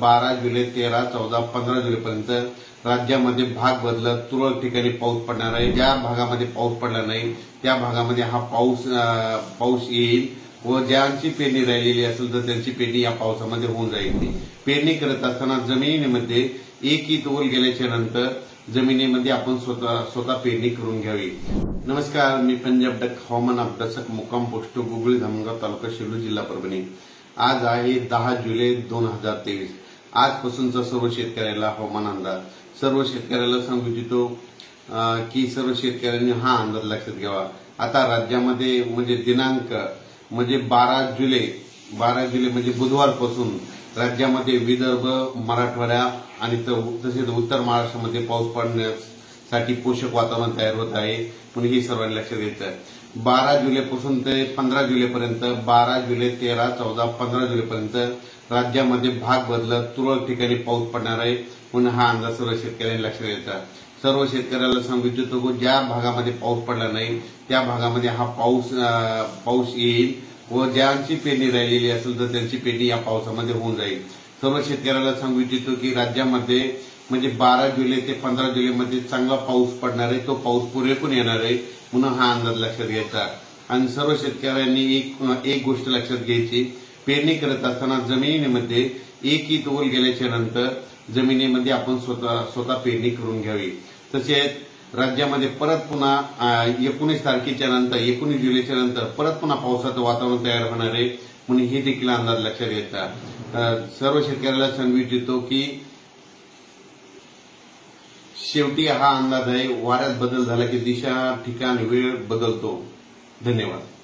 बारा जुलै तेरा चौदा पंधरा जुलैपर्यंत राज्यामध्ये भाग बदलत तुरळक ठिकाणी पाऊस पडणार आहे. ज्या भागामध्ये पाऊस पडला नाही त्या भागामध्ये हा पाऊस पाऊस येईल व ज्यांची पेरणी राहिलेली असेल तर त्यांची पेरणी या पावसामध्ये होऊन जाईल. पेरणी करत असताना जमिनीमध्ये एक ईद ओल गेल्याच्यानंतर जमिनीमध्ये आपण स्वतः स्वतः पेरणी करून घ्यावी. नमस्कार मी पंजाब डक हवामान अभ्यासक मुक्काम पोस्ट गुगळी धामगाव तालुका शिरूर जिल्हा परभणी. आज आहे दहा जुलै दोन हजार तेवीस. आजपासूनचा सर्व शेतकऱ्याला हवामान अंदाज. सर्व शेतकऱ्याला सांगू इच्छितो की सर्व शेतकऱ्यांनी हा अंदाज लक्षात घ्यावा. आता राज्यामध्ये म्हणजे दिनांक म्हणजे बारा जुलै बारा जुलै म्हणजे बुधवारपासून राज्यामध्ये विदर्भ मराठवाड्या आणि तसेच उत्तर महाराष्ट्रामध्ये पाऊस पडण्यासाठी पोषक वातावरण तयार होत आहे म्हणून हे सर्वांनी लक्षात घ्यायचं आहे बारा जुलैपासून ते पंधरा जुलैपर्यंत बारा जुलै तेरा चौदा पंधरा जुलैपर्यंत राज्यामध्ये भाग बदलत तुरळक ठिकाणी पाऊस पडणार आहे. म्हणून हा अंदाज सर्व शेतकऱ्यांनी लक्षात घ्यायचा सर्व शेतकऱ्याला सांगू इच्छितो की ज्या भागामध्ये पाऊस पडला नाही त्या भागामध्ये हा पाऊस पाऊस येईल व ज्यांची पेरणी राहिलेली असेल तर त्यांची पेरणी या पावसामध्ये होऊन जाईल. सर्व शेतकऱ्याला सांगू इच्छितो की राज्यामध्ये म्हणजे बारा जुलै ते पंधरा जुलैमध्ये चांगला पाऊस पडणार आहे तो पाऊस पुरेपूर येणार आहे म्हणून हा अंदाज लक्षात घ्यायचा. आणि सर्व शेतकऱ्यांनी एक एक गोष्ट लक्षात घ्यायची. पेरणी करत असताना जमिनीमध्ये एक ही ओल गेल्याच्यानंतर जमिनीमध्ये आपण स्वतः स्वतः पेरणी करून घ्यावी. तसेच राज्यामध्ये परत पुन्हा एकोणीस तारखेच्या नंतर एकोणीस जुलैच्या नंतर परत पुन्हा पावसाचं वातावरण तयार होणार आहे म्हणून हे देखील अंदाज लक्षात घ्यायचा. सर्व शेतकऱ्याला सांगू इच्छितो की शेवटी हा अंदाज आहे वाऱ्यात बदल झाला की दिशा ठिकाण वेळ बदलतो. धन्यवाद.